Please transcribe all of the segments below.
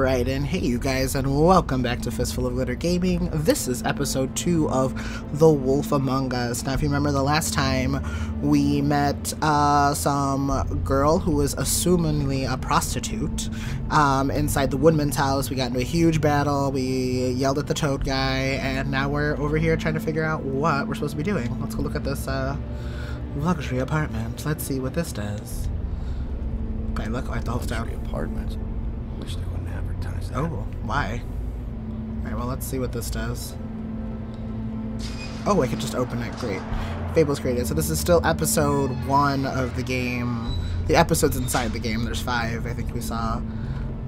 right in. Hey, you guys, and welcome back to Fistful of Glitter Gaming. This is episode two of The Wolf Among Us. Now, if you remember the last time, we met uh, some girl who was assumingly a prostitute um, inside the Woodman's house. We got into a huge battle. We yelled at the toad guy, and now we're over here trying to figure out what we're supposed to be doing. Let's go look at this uh, luxury apartment. Let's see what this does. Okay, look, I to hold down. Wish they that. Oh, why? Alright, well, let's see what this does. Oh, I could just open it. Great. Fable's created. So this is still episode one of the game. The episodes inside the game. There's five, I think we saw.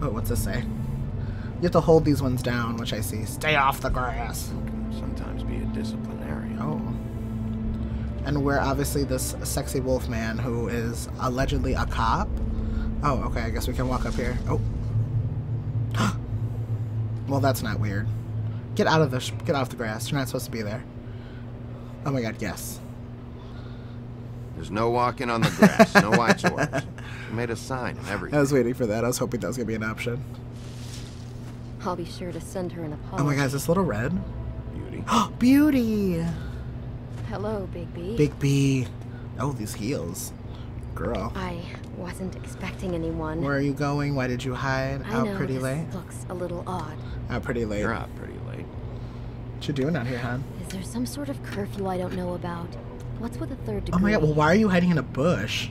Oh, what's this say? You have to hold these ones down, which I see. Stay off the grass. Sometimes be a disciplinarian. Oh. And we're obviously this sexy wolf man who is allegedly a cop. Oh, okay, I guess we can walk up here. Oh. Well, that's not weird. Get out of the sh- get off the grass. You're not supposed to be there. Oh my god, yes. There's no walking on the grass. no white orders. She made a sign and everything. I was waiting for that. I was hoping that was gonna be an option. I'll be sure to send her an apology. Oh my god, is this little red? Beauty. Beauty! Hello, Bigby. Big B. Oh, these heels. Girl. I wasn't expecting anyone. Where are you going? Why did you hide? I Out know pretty this late? looks a little odd. Out pretty late. You're out pretty late. What you doing out here, hon? Is there some sort of curfew I don't know about? What's with the third degree? Oh my god, well, why are you hiding in a bush?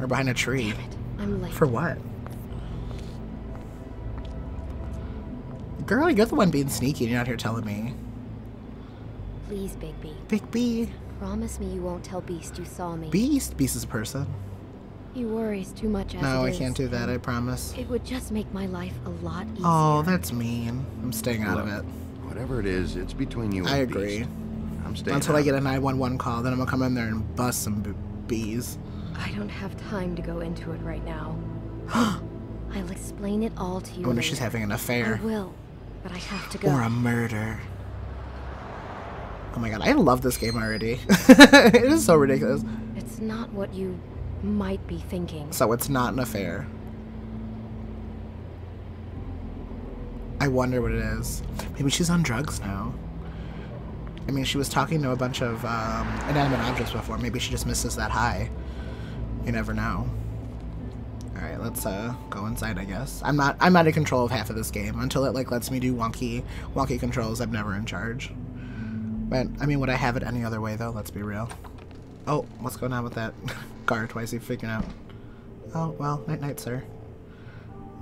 Or behind a tree? Damn it, I'm late. For what? Girl, you're the one being sneaky and you're out here telling me. Please, Bigby. Big B. Promise me you won't tell Beast you saw me. Beast? Beast is a person. He worries too much as No, it I is, can't do that, I promise. It would just make my life a lot oh, easier. Oh, that's mean. I'm staying out of it. Whatever it is, it's between you and I agree. Beast. I'm staying Until I get a 911 call, then I'm gonna come in there and bust some b- bees. I don't have time to go into it right now. I'll explain it all to you I wonder if she's having an affair. I will, but I have to go. Or a murder. Oh my god, I love this game already. it is so ridiculous. It's not what you might be thinking. So it's not an affair. I wonder what it is. Maybe she's on drugs now. I mean, she was talking to a bunch of um, inanimate objects before. Maybe she just misses that high. You never know. All right, let's uh, go inside. I guess I'm not. I'm not in control of half of this game until it like lets me do wonky, wonky controls. I'm never in charge. But I mean, would I have it any other way though? Let's be real. Oh, what's going on with that guard? Why is he freaking out? Oh, well, night night, sir.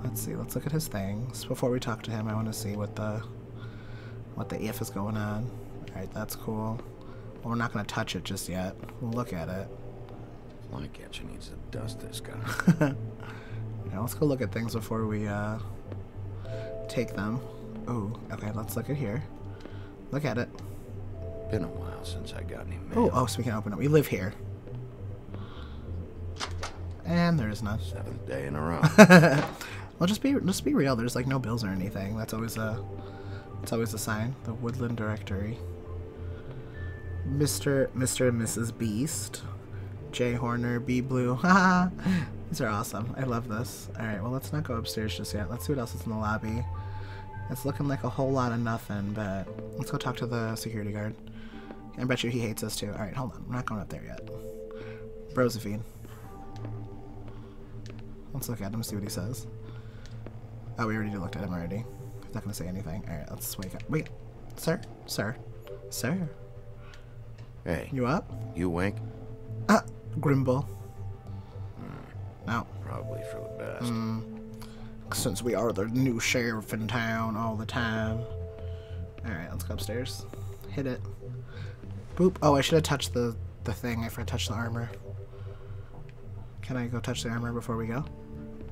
Let's see, let's look at his things. Before we talk to him, I want to see what the what the if is going on. Alright, that's cool. Well, we're not going to touch it just yet. We'll look at it. Flycatcher needs to dust this guy. Now, let's go look at things before we uh, take them. Ooh, okay, let's look at here. Look at it. Been a while since I got any Oh, mail. oh, so we can open it. We live here. And there is none. Seventh day in a row. well, just be just be real. There's like no bills or anything. That's always a that's always a sign. The Woodland Directory. Mr. Mr. and Mrs. Beast. J. Horner, B Blue. Haha. These are awesome. I love this. All right, well, let's not go upstairs just yet. Let's see what else is in the lobby. It's looking like a whole lot of nothing, but let's go talk to the security guard. I bet you he hates us too. All right, hold on. We're not going up there yet. Brosephine. Let's look at him, see what he says. Oh, we already looked at him already. He's not gonna say anything. Alright, let's wake up. Wait, sir? Sir? Sir? hey, You up? you wink? Ah, Grimble. No. Probably for the best. Mm. Since we are the new sheriff in town all the time. Alright, let's go upstairs. Hit it. Boop. Oh, I should have touched the, the thing. If I forgot to touch the armor. Can I go touch the armor before we go?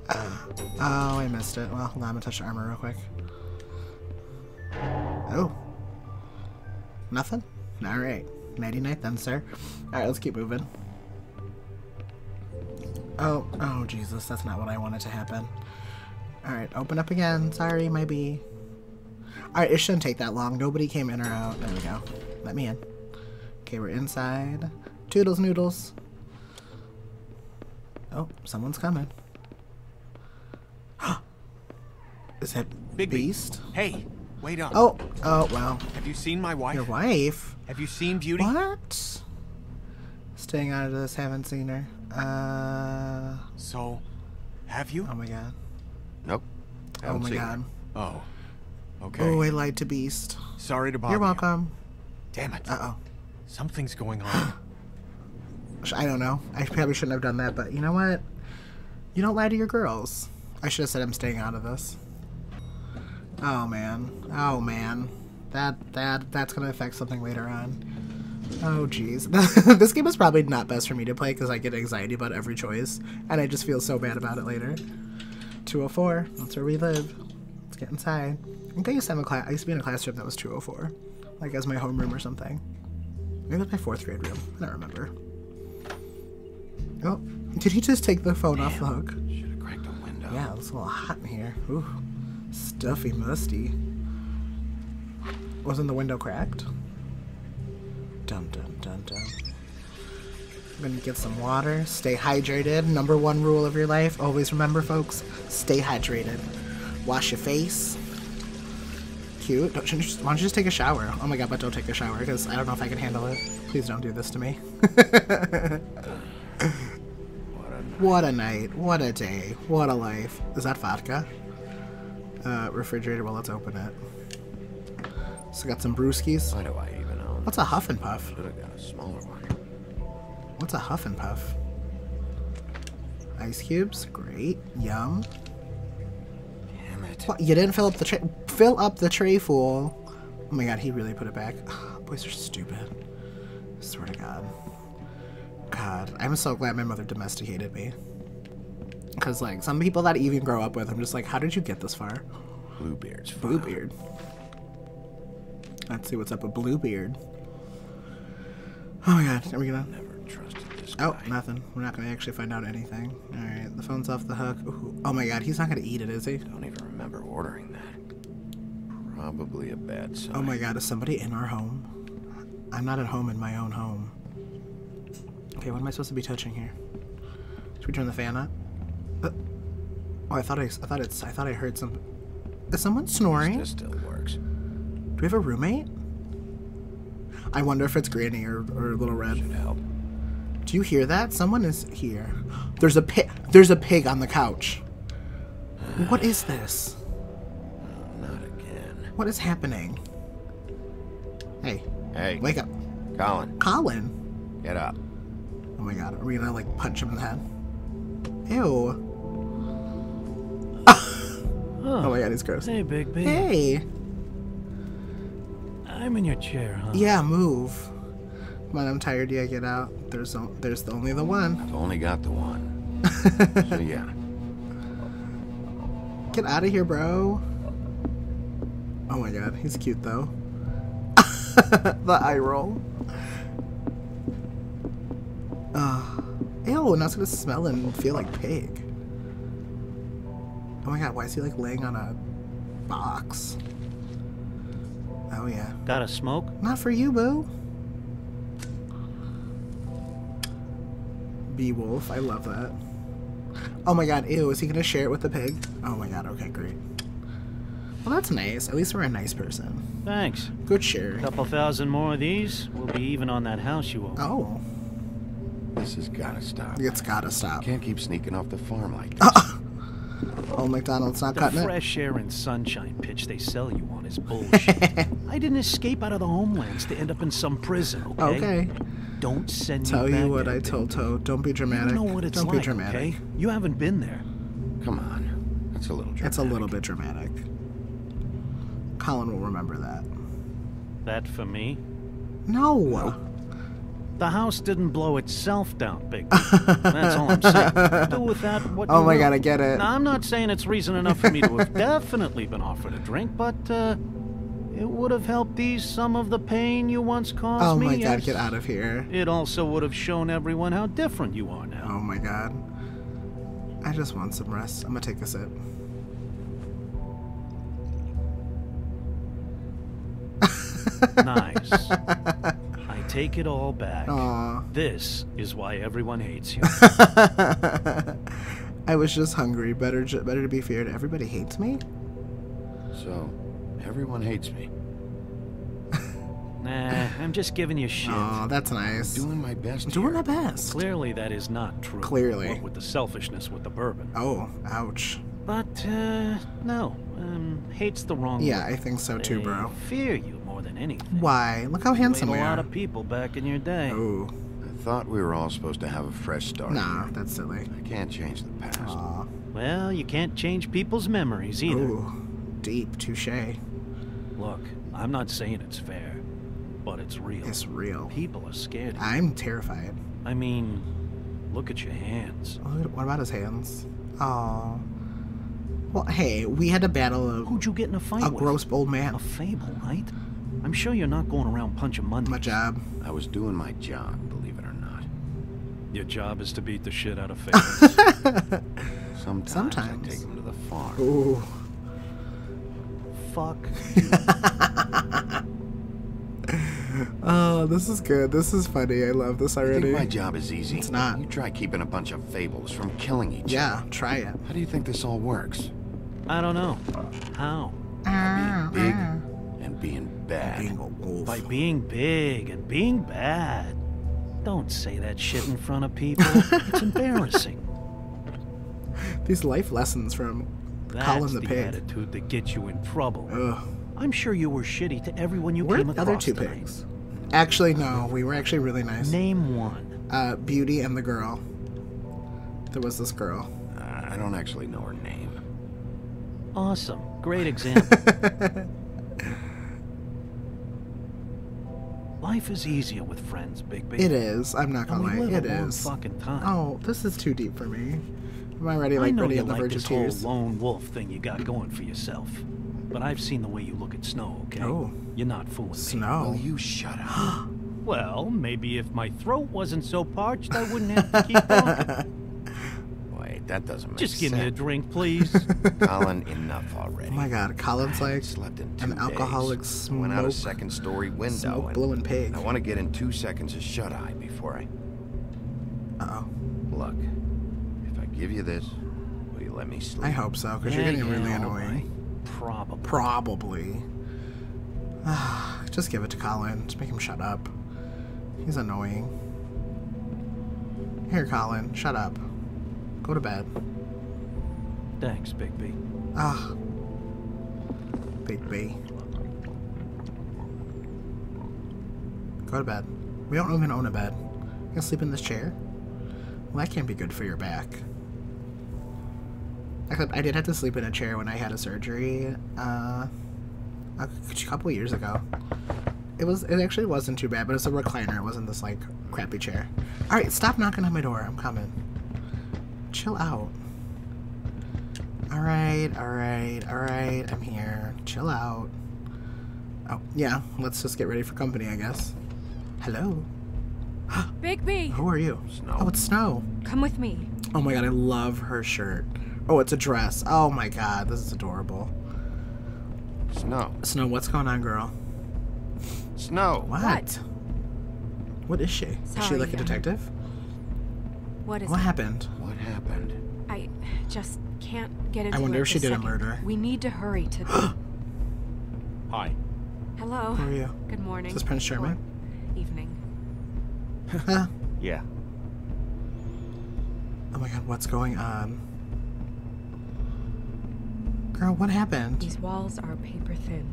Um. Oh, I missed it. Well, on, I'm gonna touch the armor real quick. Oh. Nothing? Alright. Nighty night then, sir. Alright, let's keep moving. Oh, oh, Jesus, that's not what I wanted to happen. Alright, open up again. Sorry, my bee. Alright, it shouldn't take that long. Nobody came in or out. There we go. Let me in. Okay, we're inside. Toodles noodles. Oh, someone's coming. Is that Big Beast? Hey, wait up. Oh, oh, well. Have you seen my wife? Your wife? Have you seen Beauty? What? Staying out of this, haven't seen her. Uh, So, have you? oh my god. Nope. Oh my seen her. god. Oh. Okay. Oh, I lied to Beast. Sorry to bother You're you. welcome. Damn it. Uh oh. Something's going on. I don't know. I probably shouldn't have done that, but you know what? You don't lie to your girls. I should have said I'm staying out of this. Oh man. Oh man. That that that's gonna affect something later on. Oh jeez. this game is probably not best for me to play because I get anxiety about every choice, and I just feel so bad about it later. 204. That's where we live. Let's get inside. I think I used to have a class. I used to be in a classroom that was 204, like as my homeroom or something. Maybe that's my fourth grade room. I don't remember. Oh, did he just take the phone off the hook? Should have cracked a window. Yeah, it's a little hot in here. Ooh, stuffy, musty. Wasn't the window cracked? Dun dun dun dun. I'm gonna get some water. Stay hydrated. Number one rule of your life. Always remember, folks. Stay hydrated. Wash your face. Cute. Don't you just, why don't you just take a shower? Oh my god, but don't take a shower because I don't know if I can handle it. Please don't do this to me. What a night. What a day. What a life. Is that vodka? Uh, refrigerator. Well, let's open it. So got some brewskis. Why do I even own? What's a huff and puff? Got a smaller one. What's a huff and puff? Ice cubes. Great. Yum. Damn it. What? You didn't fill up the tray. Fill up the tray, fool. Oh my god, he really put it back. Boys are stupid. I swear to God. God, I'm so glad my mother domesticated me. Because, like, some people that I even grow up with, I'm just like, how did you get this far? Bluebeard's Bluebeard. Let's see what's up with Bluebeard. Oh my god, are we gonna. Never trusted this Oh, nothing. We're not gonna actually find out anything. Alright, the phone's off the hook. Ooh. Oh my god, he's not gonna eat it, is he? Don't even remember ordering that. Probably a bad sign. Oh my god, is somebody in our home? I'm not at home in my own home. Okay, what am I supposed to be touching here? Should we turn the fan up? Uh, oh, I thought I, I thought it's, I thought I heard some. Is someone snoring? This still works. Do we have a roommate? I wonder if it's Granny or, or Little Red. Should help. Do you hear that? Someone is here. There's a pig. There's a pig on the couch. What is this? Not again. What is happening? Hey, Hey, wake up, Colin, Colin. get up. Oh my god, are we gonna like punch him in the head? Ew. Oh my god, he's gross. Hey, Bigby. Hey. I'm in your chair, huh? Yeah, move. Come on, I'm tired. Yeah, get out. There's o- there's only the one. I've only got the one. so yeah, Get out of here, bro. Oh my god, he's cute though. the eye roll. Uh, ew, now it's gonna smell and feel like pig. Oh my god, why is he like laying on a box? Oh yeah. Got a smoke? Not for you, boo. Beowulf, I love that. Oh my god, ew, is he gonna share it with the pig? Oh my god, okay, great. Well, that's nice. At least we're a nice person. Thanks. Good share. A Couple thousand more of these, we'll be even on that house you own. Oh, this has gotta stop. it's gotta stop. Can't keep sneaking off the farm like this. Old McDonald's not The cutting it. fresh air and sunshine pitch they sell you on is bullshit. I didn't escape out of the homelands to end up in some prison, okay? Okay. Don't send Tell me back you what I Big told B. Toad. Don't be dramatic. You dramatic. know what it's Don't like, be dramatic. okay? You haven't been there. Come on, that's a little. Dramatic. It's a little bit dramatic. Colin will remember that. That for me? No. The house didn't blow itself down, Big That's all I'm saying. Do with that what Oh you my will. god, I get it. Now, I'm not saying it's reason enough for me to have definitely been offered a drink, but uh, it would have helped ease some of the pain you once caused Oh me. my god, yes. get out of here. It also would have shown everyone how different you are now. Oh my god. I just want some rest. I'm gonna take a sip. Nice. I take it all back. Aw. This is why everyone hates you. I was just hungry. Better, ju- better to be feared. Everybody hates me. So, everyone hates me. Nah, I'm just giving you shit. Oh, that's nice. Doing my best Doing here. my best. Clearly, that is not true. Clearly. What with the selfishness with the bourbon. Oh, ouch. But, uh, no. Um, hate's the wrong Yeah, word. I think so too, They bro. fear you more than anything. Why? Look how handsome Slayed we a lot of people back in your day. Ooh, I thought we were all supposed to have a fresh start. nah, here. that's silly. I can't change the past. Aw, Well, you can't change people's memories either. ooh, deep, touche. Look, I'm not saying it's fair, but it's real. It's real. People are scared. I'm terrified. I mean, look at your hands. What what about his hands? Oh. Well, hey, we had a battle of Who'd you get in a fight with a with? gross old man. A fable, right? I'm sure you're not going around punching Mundies. My job. I was doing my job, believe it or not. Your job is to beat the shit out of fables. Sometimes, Sometimes. I take them to the farm. Ooh. Fuck. Oh, this is good. This is funny. I love this You think already. my job is easy? It's not. You try keeping a bunch of fables from killing each Yeah, other. try it. How do you think this all works? I don't know. How? By being ah, big ah. and being bad. Being a wolf. By being big and being bad. Don't say that shit in front of people. it's embarrassing. These life lessons from That's Colin the the, pig. attitude that gets you in trouble. Ugh. I'm sure you were shitty to everyone you We're came the across other two tonight. pigs. Actually, no. We were actually really nice. Name one. Uh, Beauty and the girl. There was this girl. Uh, I don't actually know her name. Awesome. Great example. Life is easier with friends, Bigby. It is. I'm not gonna we lie. live It a long fucking time. Oh, this is too deep for me. Am I already I like know ready you on the like verge of this whole tears? lone wolf thing you got going for yourself. But I've seen the way you look at Snow, okay? Oh. You're not fooling me. Snow. Will you shut up? Well, maybe if my throat wasn't so parched, I wouldn't have to keep talking. Wait, that doesn't make Just sense. give me a drink, please. Colin, enough already. Oh my god, Colin's like slept in two an alcoholic days. I Went out a smoke- second story window. smoke and blowing pig. I want to get in two seconds of shut eye before I. Uh oh. Look, if I give you this, will you let me sleep? I hope so, because you're getting really yeah, all annoying. right. Probably. Probably. Just give it to Colin. Just make him shut up. He's annoying. Here, Colin, shut up. Go to bed. Thanks, Bigby. Ah. Bigby. Go to bed. We don't even own a bed. You gonna sleep in this chair? Well, that can't be good for your back. Except I did have to sleep in a chair when I had a surgery uh, a couple years ago. It was. It actually wasn't too bad, but it's a recliner. It wasn't this like crappy chair. All right, stop knocking on my door. I'm coming. Chill out. All right, all right, all right. I'm here. Chill out. Oh yeah. Let's just get ready for company, I guess. Hello. Bigby, Who are you? Snow. Oh, it's Snow. come with me. Oh my god, I love her shirt. Oh, it's a dress. Oh my god, this is adorable. Snow. Snow, what's going on, girl? Snow. What? What? What is she? is she like a detective? What is What it? happened? What happened? I just can't get into I wonder it if she this did a murder. We need to hurry to. Hi. Hello. How are you? Good morning. Is this Prince Charming? Or Evening. oh my god, what's going on? Girl, what happened? These walls are paper thin.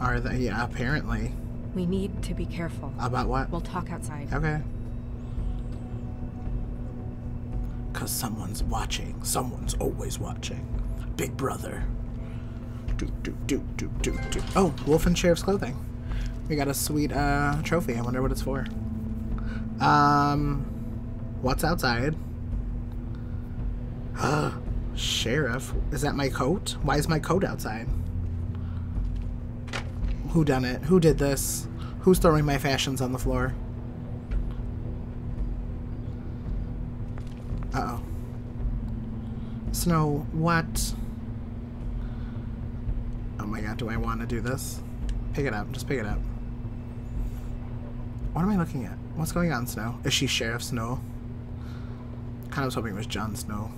Are they? Yeah, apparently. We need to be careful. About what? We'll talk outside. Okay. Cause someone's watching. Someone's always watching. Big brother. Do do do do do do. Oh, Wolf and Sheriff's clothing. We got a sweet uh trophy. I wonder what it's for. Um, what's outside? Sheriff, is that my coat? Why is my coat outside? Who done it? Who did this? Who's throwing my fashions on the floor? Uh oh. Snow, what? Oh my god, do I want to do this? Pick it up, just pick it up. What am I looking at? What's going on, Snow? Is she Sheriff Snow? Kind of was hoping it was Jon Snow.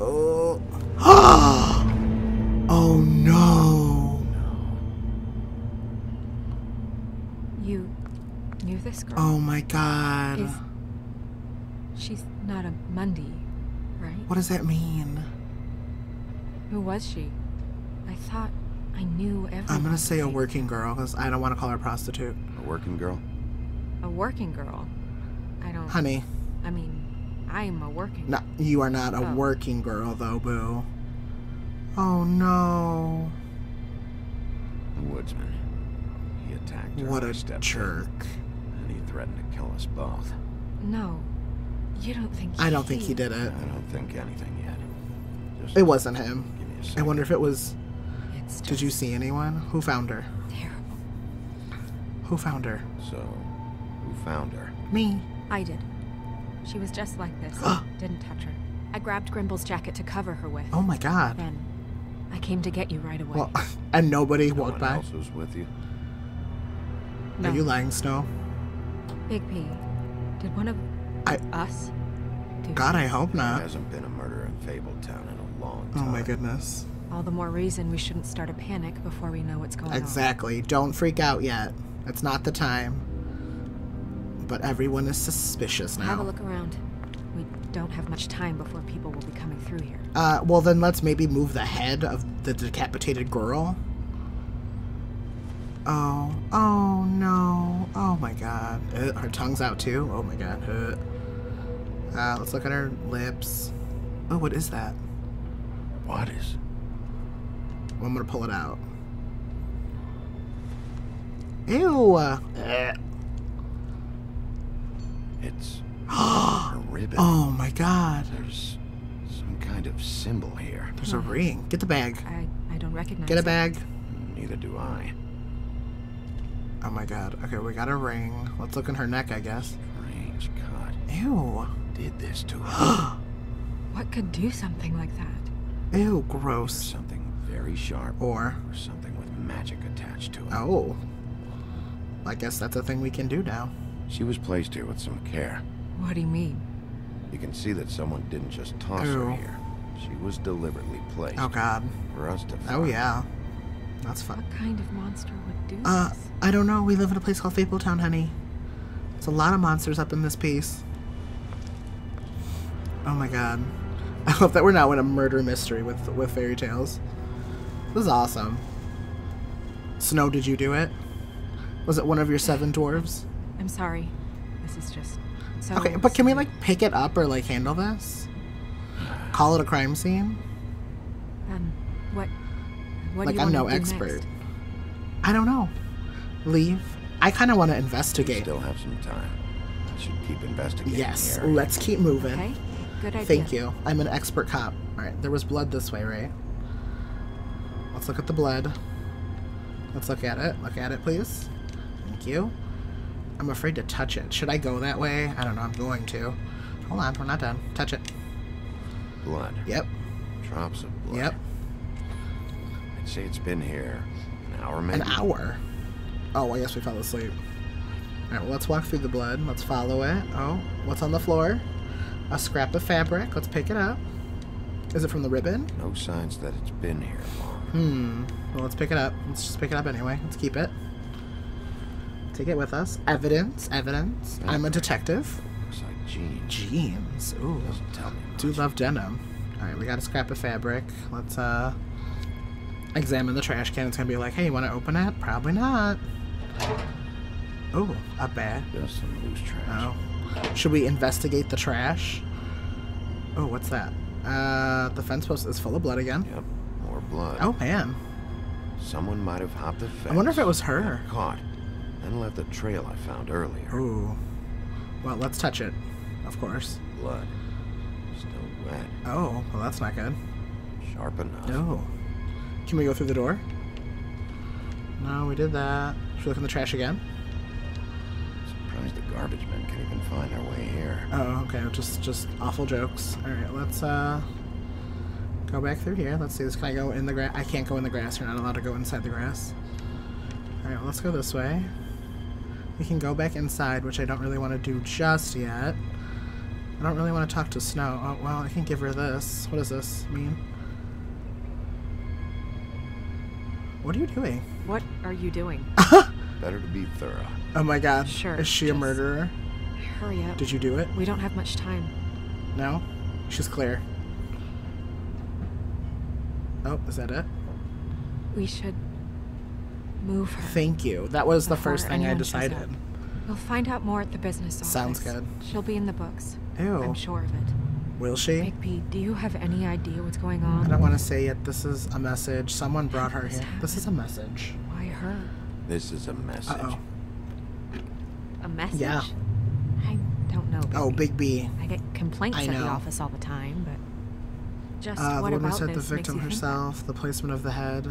Oh. Oh no. You knew this girl? Oh my god. Is she's not a Mundy, right? What does that mean? Who was she? I thought I knew everything. I'm gonna say a working girl because I don't want to call her a prostitute. A working girl? a working girl. I don't. Honey, I mean, I'm a working. no, you are not a Oh. working girl though, boo. Oh no. A woodsman. He attacked her. What a stepped in, jerk. And he threatened to kill us both. No, you don't think. I don't think he did it. I don't think anything yet. Just It wasn't him. Give me a I wonder if it was. It's Did you see anyone? Who found her? Terrible. Who found her? So, who found her? Me. I did. She was just like this. Didn't touch her. I grabbed Grimble's jacket to cover her with. Oh my god. Then I came to get you right away. Well, and nobody No walked one by. else was with you? no. Are you lying, Snow? Big P. Did one of I- us do God, I this? hope There not. hasn't been a murder in Fabletown in a long time. Oh my goodness. All the more reason we shouldn't start a panic before we know what's going on. Exactly. Don't freak out yet. It's not the time. But everyone is suspicious now. Have a look around. We don't have much time before people will be coming through here. Uh, well then let's maybe move the head of the decapitated girl. Oh, oh no, oh my god. Uh, her tongue's out too? Oh my god. Uh, uh, let's look at her lips. Oh, what is that? What is? Well, I'm gonna pull it out. Ew. Uh, It's a ribbon. oh my god. There's some kind of symbol here. There's a ring. Get the bag. I, I don't recognize Get a it. bag. Neither do I. Oh my god. Okay, we got a ring. Let's look in her neck, I guess. Strange cut. Ew. Did this to her. What could do something like that? Ew, gross. something very sharp. Or, Or something with magic attached to it. oh. I guess that's a thing we can do now. She was placed here with some care. What do you mean? You can see that someone didn't just toss Ew. her here. She was deliberately placed Oh god. for us to Oh yeah. That's fun. What kind of monster would do Uh, this? I don't know. We live in a place called Fabletown, honey. There's a lot of monsters up in this piece. Oh my god. I love that we're now in a murder mystery with with fairy tales. This is awesome. Snow, did you do it? Was it one of your seven dwarves? I'm sorry. This is just so. Okay, but can we like pick it up or like handle this? Call it a crime scene? Um, what? What like do you I'm wanna no do expert. next? I don't know. Leave. I kind of want to We investigate. still have some time. I Should keep investigating. Yes, the let's keep moving. Okay, good idea. Thank you. I'm an expert cop. All right, there was blood this way, right? Let's look at the blood. Let's look at it. Look at it, please. Thank you. I'm afraid to touch it. Should I go that way? I don't know. I'm going to. Hold on, we're not done. Touch it. Blood. Yep. Drops of blood. Yep. I'd say it's been here an hour maybe. An hour. Oh, I guess we fell asleep. All right, well, let's walk through the blood. Let's follow it. Oh, what's on the floor? A scrap of fabric. Let's pick it up. Is it from the ribbon? No signs that it's been here long. Hmm. Well, let's pick it up. Let's just pick it up anyway. Let's keep it. Take it with us. Evidence. Evidence. I'm a detective. Looks like jeans. Jeans. Ooh. Doesn't tell me much. Do love denim. All right, we got a scrap of fabric. Let's uh examine the trash can. It's gonna be like, hey, you want to open it? Probably not. Oh, a bag. Just some loose trash. Oh. Should we investigate the trash? Oh, what's that? Uh, the fence post is full of blood again. Yep. More blood. Oh man. Someone might have hopped the fence. I wonder if it was her. Caught. Then left the trail I found earlier. Ooh. Well, let's touch it. Of course. Blood. Still wet. Oh, well, that's not good. Sharp enough. No. Can we go through the door? No, we did that. Should we look in the trash again? Surprised the garbage men can even find their way here. Oh, okay. Just, just awful jokes. All right, let's uh go back through here. Let's see. This can I go in the grass? I can't go in the grass. You're not allowed to go inside the grass. All right, well, let's go this way. We can go back inside, which I don't really want to do just yet. I don't really want to talk to Snow. Oh, well, I can give her this. What does this mean? What are you doing? What are you doing? Better to be thorough. Oh my god. Sure, Is she a murderer? Hurry up. Did you do it? We don't have much time. No? She's clear. Oh, is that it? We should move her. Thank you. That was the first thing I decided. We'll find out more at the business office. Sounds good. She'll be in the books. Ew. I'm sure of it. Will she? Big do you have any idea what's going on? I don't want to say it. This is a message. Someone brought her What's here. This is a message. Why her? This is a message. Uh-oh. A message? Yeah. I don't know. Big Oh, Bigby. I get complaints I at the office all the time, but just Uh, the what woman about said the victim you think that? herself, the placement of the head.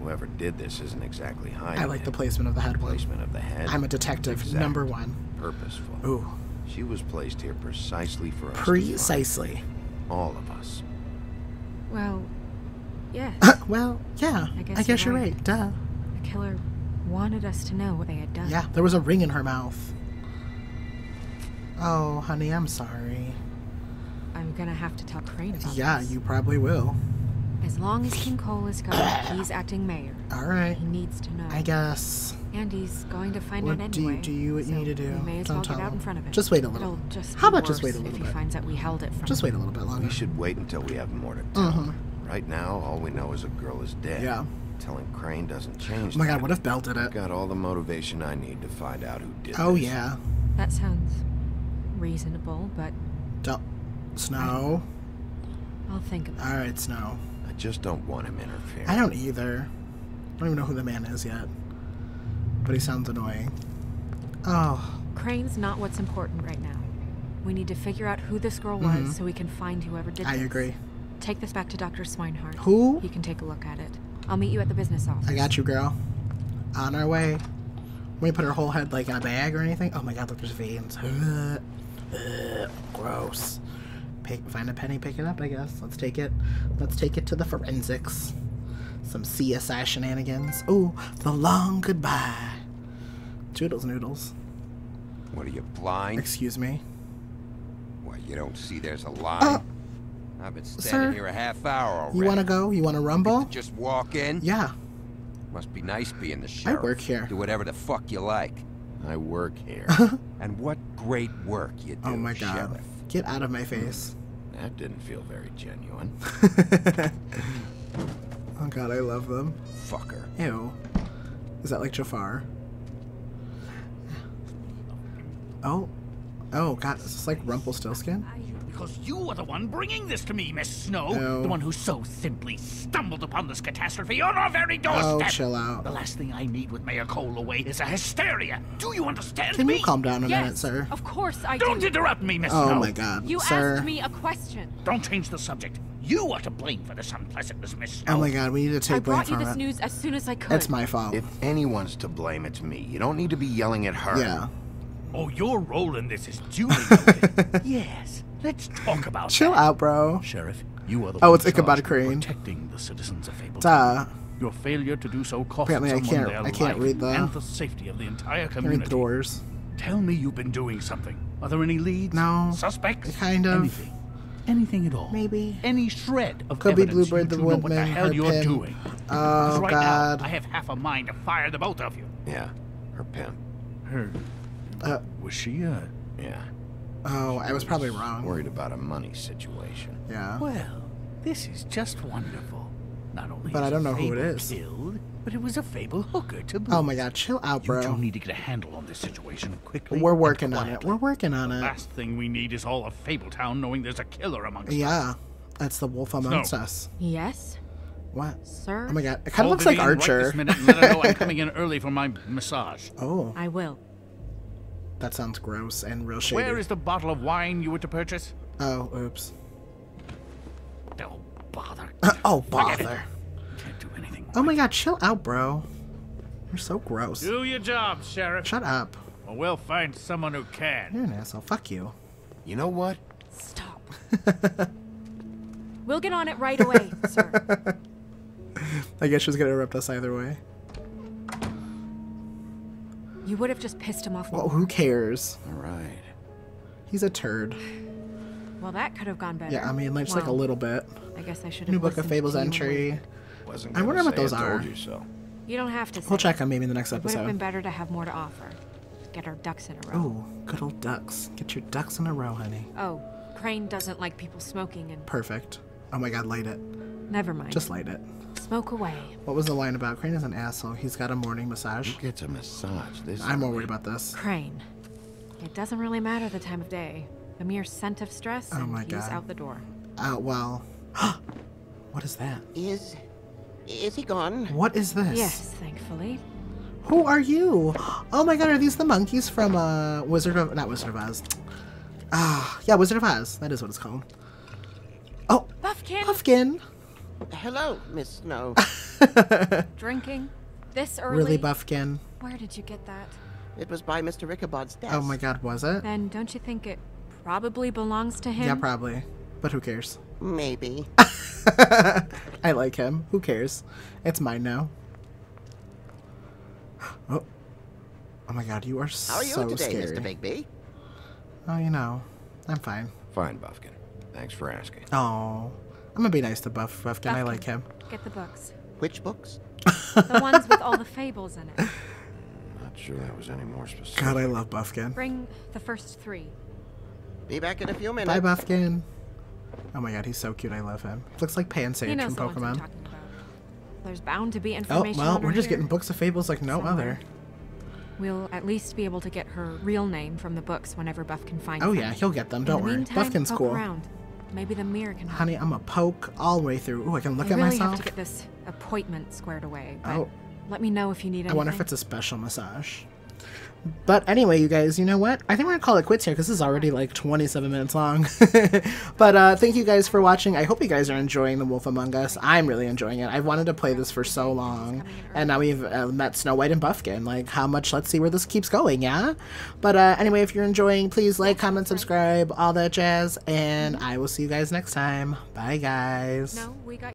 Whoever did this isn't exactly high. I like the placement of the head placement of the head. I'm a detective, Exact. number one. Purposeful. Ooh, She was placed here precisely for us. precisely. All of us. Well, yes. well, yeah, I I guess guess, you're you're right. right. Duh. the killer wanted us to know what they had done. Yeah, there was a ring in her mouth. Oh, honey, I'm sorry. I'm gonna have to tell Crane about Yeah, this. you probably will. As long as King Cole is gone, he's acting mayor. All right. He needs to know. I guess. And he's going to find What out do you- do you- what you need to do? We may as Don't well tell get out him. in front of it. Just wait a little. It'll just How about just wait a worse little if bit? he finds out we held it from Just wait a little bit longer. We should wait until we have more to tell. Mhm. Right now, all we know is a girl is dead. Yeah. Telling Crane doesn't change. Oh my god, what if Belle did it? I've got all the motivation I need to find out who did Oh this. yeah. That sounds reasonable, but Don't. Snow. I'll think about it. All right, Snow. I just don't want him interfering. I don't either. I don't even know who the man is yet. But he sounds annoying. Oh, Crane's not what's important right now. We need to figure out who this girl was Mhm. so we can find whoever did I this. agree. Take this back to Dr. Swineheart. Who? He can take a look at it. I'll meet you at the business office. I got you, girl. On our way. We put her whole head like in a bag or anything. Oh my god, look, there's veins. Ugh. Ugh. Gross. Pick, find a penny, pick it up. I guess. Let's take it. Let's take it to the forensics. Some CSI shenanigans. Ooh, the long goodbye. Toodles noodles. What are you blind? Excuse me. Why you don't see there's a line? Uh, I've been standing sir, here a half hour already. You wanna go? You wanna rumble? Just walk in? Yeah. Must be nice being the sheriff. I work here. Do whatever the fuck you like. I work here. And what great work you oh do, Oh my god. sheriff. Get out of my face. that didn't feel very genuine. Oh god, I love them. Fucker. Ew. Is that like Jafar? Oh. Oh god, is this like Rumpelstiltskin? Because you are the one bringing this to me, Miss Snow. No. The one who so simply stumbled upon this catastrophe on our very doorstep. Oh, doorstep. chill out. The last thing I need with Mayor Cole away is a hysteria. Do you understand Can me? you calm down a yes, minute, sir? Of course I Don't do. interrupt me, Miss Oh Snow. Oh, my god, You sir. asked me a question. Don't change the subject. You are to blame for this unpleasantness, Miss oh, Snow. Oh my god, we need to I take blame brought you this it. news as soon as I could. It's my fault. If anyone's to blame, it's me. You don't need to be yelling at her. yeah. Oh, your role in this is duly noted. yes, let's talk about Chill that. out, bro. Sheriff, you are the Oh, one it's Ichabod Crane. protecting the citizens of Fabletown. Duh. Your failure to do so cost Apparently I someone can't- their I can't life read the- and the safety of the entire community. read the doors. Tell me you've been doing something. Are there any leads? No. Suspects? Kind of. Anything. Anything at all. Maybe. Any shred of Could be Bluebeard the two know what the Woodman, hell her you're pin. doing. Oh, right God. now, I have half a mind to fire the both of you. Yeah. Her pimp. Her. Uh, Was she a... Yeah. Oh, I was probably wrong. Worried about a money situation. Yeah. Well, this is just wonderful. Not only But is I don't know who it is. Fable killed, but it was a Fable hooker to boot. Oh my god, chill out, bro. You two bro. need to get a handle on this situation quickly. We're working on it. We're working on The it. last thing we need is all of Fabletown knowing there's a killer amongst us. Yeah. That's the wolf amongst us. Yes, What? sir. Oh my god. It kind of looks like Vivian right Archer. this minute and let her know I'm coming in early for my massage. Oh, I will. That sounds gross and real shady. Where is the bottle of wine you were to purchase? Oh, oops. Oh, bother. oh, bother. Can't do anything. Oh my god, chill out, bro. You're so gross. Do your job, Sheriff. Shut up. Or we'll find someone who can. You're an asshole. Fuck you. You know what? Stop. we'll get on it right away, sir. I guess she was gonna interrupt us either way. You would have just pissed him off. Well, who cares? All right. He's a turd. Well, that could have gone better. Yeah, I mean, like, just like a little bit. I guess I should have New Book of Fables entry. Wasn't I gonna wonder what those I told are. you so. You don't have to We'll check it. them maybe in the next It would have been better to have more to offer. Get our ducks in a row. Oh, good old ducks. Get your ducks in a row, honey. Oh, Crane doesn't like people smoking and Perfect. Oh my god, light it. never mind. Just light it. Smoke away. What was the line about? Crane is an asshole. He's got a morning massage. He gets a massage this I'm more worried about this. Crane. It doesn't really matter the time of day. The mere scent of stress Oh and my he's God. out the door. Uh, well. what is that? Is. Is he gone? What is this? Yes, thankfully. Who are you? Oh my god, are these the monkeys from uh Wizard of not Wizard of Oz? Ah, yeah, Wizard of Oz. That is what it's called. Oh, Bufkin! Puffkin. Hello, Miss Snow. Drinking? This early? Really, Bufkin. Where did you get that? it was by Mr. Ichabod's desk. Oh my god, was it? Then don't you think it probably belongs to him? Yeah, probably. But who cares? Maybe. I like him. Who cares? It's mine now. Oh. Oh my god, you are so. How are you so today, scary. Mr. Bigby? Oh, you know, I'm fine. Fine, Bufkin. Thanks for asking. Oh, I'm gonna be nice to Buff Bufkin. I like him. Get the books. Which books? The ones with all the fables in it. Not sure that was any more specific. God, I love Bufkin. Bring the first three. Be back in a few minutes. Bye, Bufkin. Oh my god, he's so cute. I love him. Looks like he Pansage knows from the ones I'm Pokemon. talking about. There's bound to be oh, information. Oh, well, we're just here. getting books of fables like no somewhere. other. We'll at least be able to get her real name from the books whenever Bufkin finds Oh them. yeah, he'll get them. Don't the worry. meantime, Bufkin's cool. Around. Maybe the mirror can help. Honey, I'm a poke all the way through. Ooh, I can look I at really myself. have to get this appointment squared away. But Oh. Let me know if you need anything. I wonder if it's a special massage. But anyway, you guys, you know what? I think we're gonna call it quits here because this is already like 27 minutes long. but uh, thank you guys for watching. I hope you guys are enjoying The Wolf Among Us. I'm really enjoying it. I've wanted to play this for so long, and now we've uh, met Snow White and Bufkin. Like, how much? Let's see where this keeps going, yeah. But uh, anyway, if you're enjoying, please like, comment, subscribe, all that jazz, and I will see you guys next time. Bye, guys. No, we got